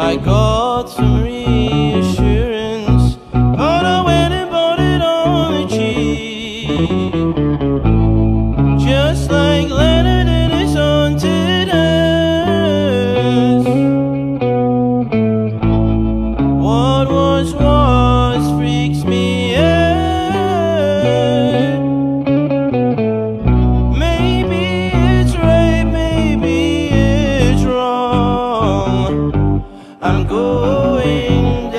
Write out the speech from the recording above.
I got some reason. I'm going down.